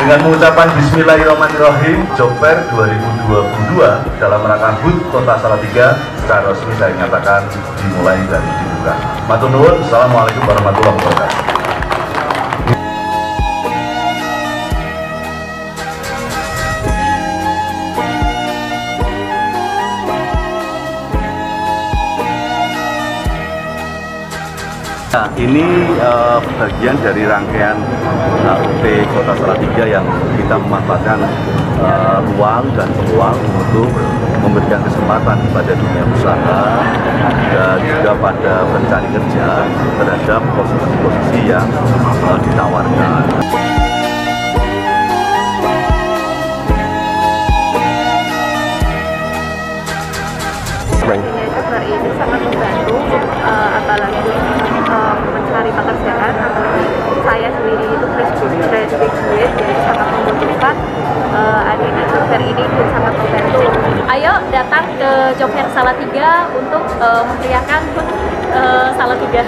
Dengan mengucapkan Bismillahirrahmanirrahim, Fair 2022 dalam rangka HUT Kota Salatiga secara resmi saya nyatakan dimulai dan dibuka. Assalamualaikum warahmatullahi wabarakatuh. Nah, ini uh, bagian dari rangkaian HUT Kota Salatiga yang kita memanfaatkan uh, ruang dan peluang untuk memberikan kesempatan kepada dunia usaha dan juga pada pencari kerja terhadap posisi-posisi yang uh, ditawarkan. Ini sangat membantu jadi sangat membutuhkan uh, adanya job fair ini dan sangat membantu ayo datang ke job fair Salatiga untuk uh, memeriahkan uh, Salatiga